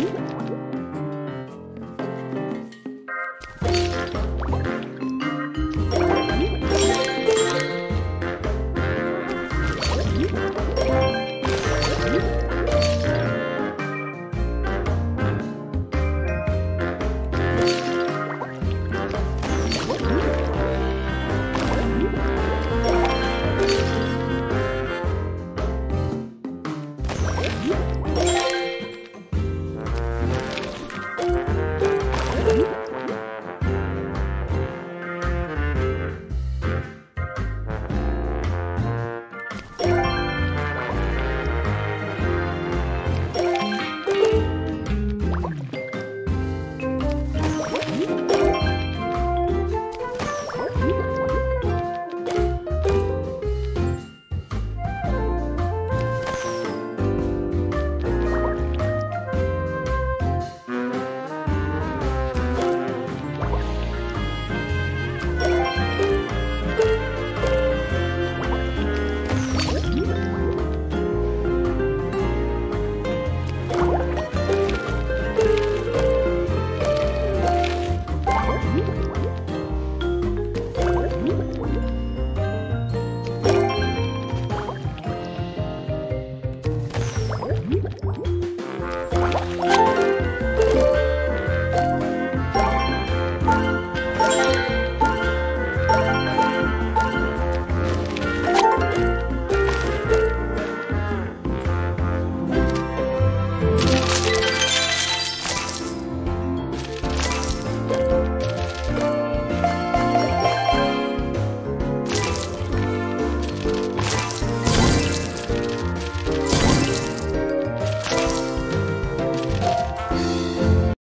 Woo!